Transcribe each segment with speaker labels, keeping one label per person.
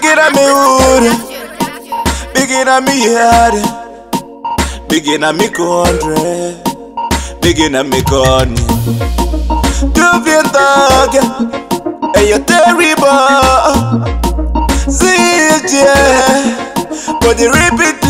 Speaker 1: Begin at me wood, begin at me yard, begin at me country, begin at me corny. Two bien dog, and you're terrible. See it, yeah, but the repeat.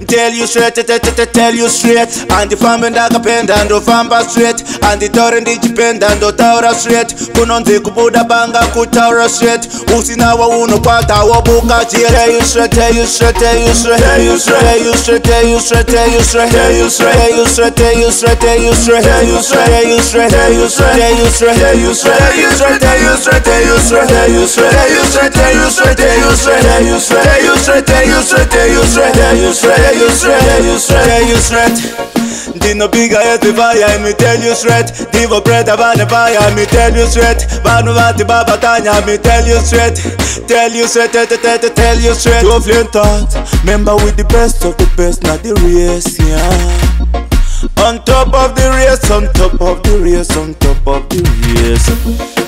Speaker 1: mtell you straight tell you straight andifambe ndakapenda ndofamba straight anditaure ndichipenda ndotaura straight kunonzi kubuda banga kutaura straight usina waunokwata wobuka jia usret, e usret, you usret, e usret, e usret, you usret, e usret. Ti në pika e të faja e mi tel ju shret Ti vo preta va në faja e mi tel ju shret Vanu vati baba tanja mi tel ju shret Tel ju shret, te te te te tel ju flin tat Member with the best of the best, not the race, yeah. On top of the race, on top of the race, on top of the race.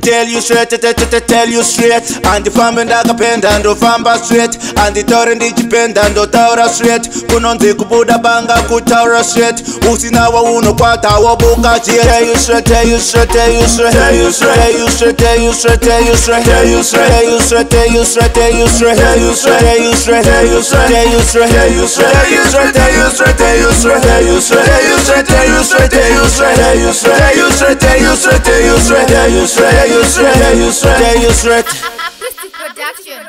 Speaker 1: tell you straight tell you straight andifambe ndakapenda ndofamba straight anditaure ndichipenda ndotaura straight kunonzi kubuda banga kutaura straight usina waunokwata wobuka jia tell you straight, tell you straight, tell you straight, tell you straight, tell you straight, tell you straight, tell you straight, tell you straight, tell you straight, tell you straight, tell you straight. Production.